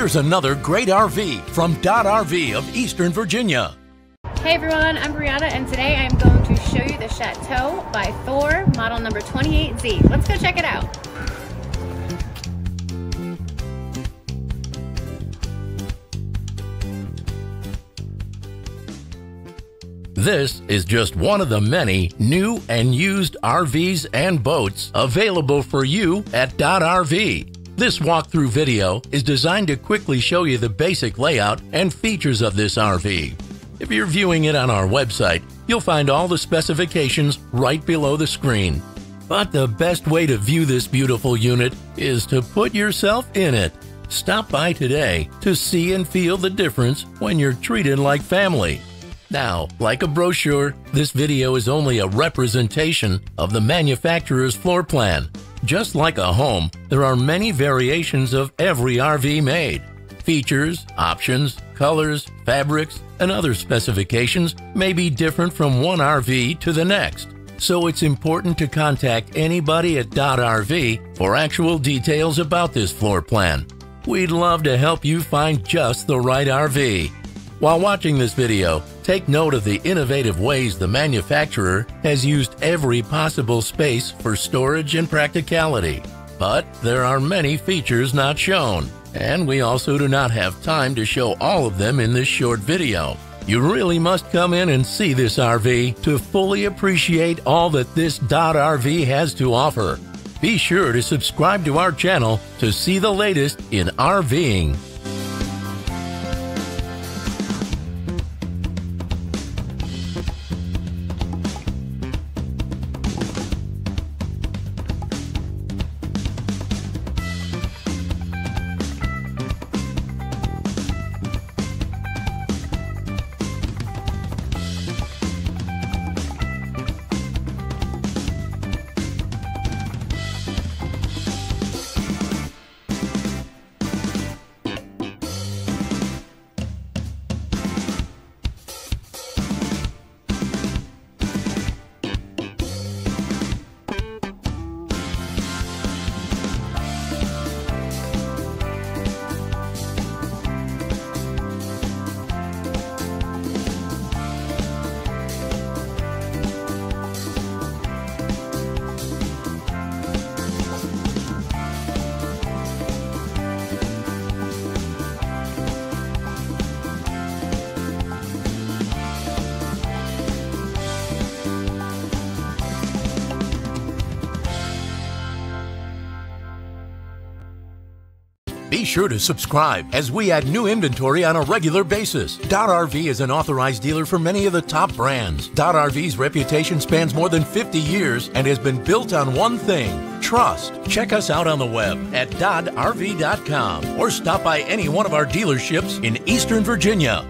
here's another great RV from Dodd RV of Eastern Virginia. Hey everyone, I'm Brianna and today I'm going to show you the Chateau by Thor model number 28Z. Let's go check it out. This is just one of the many new and used RVs and boats available for you at Dodd RV. This walkthrough video is designed to quickly show you the basic layout and features of this RV. If you're viewing it on our website, you'll find all the specifications right below the screen. But the best way to view this beautiful unit is to put yourself in it. Stop by today to see and feel the difference when you're treated like family. Now, like a brochure, this video is only a representation of the manufacturer's floor plan. Just like a home, there are many variations of every RV made. Features, options, colors, fabrics, and other specifications may be different from one RV to the next. So it's important to contact anybody at Dodd RV for actual details about this floor plan. We'd love to help you find just the right RV. While watching this video, take note of the innovative ways the manufacturer has used every possible space for storage and practicality. But there are many features not shown, and we also do not have time to show all of them in this short video. You really must come in and see this RV to fully appreciate all that this Dodd RV has to offer. Be sure to subscribe to our channel to see the latest in RVing. Be sure to subscribe as we add new inventory on a regular basis. Dodd RV is an authorized dealer for many of the top brands. Dodd RV's reputation spans more than 50 years and has been built on one thing trust. Check us out on the web at doddrv.com or stop by any one of our dealerships in Eastern Virginia.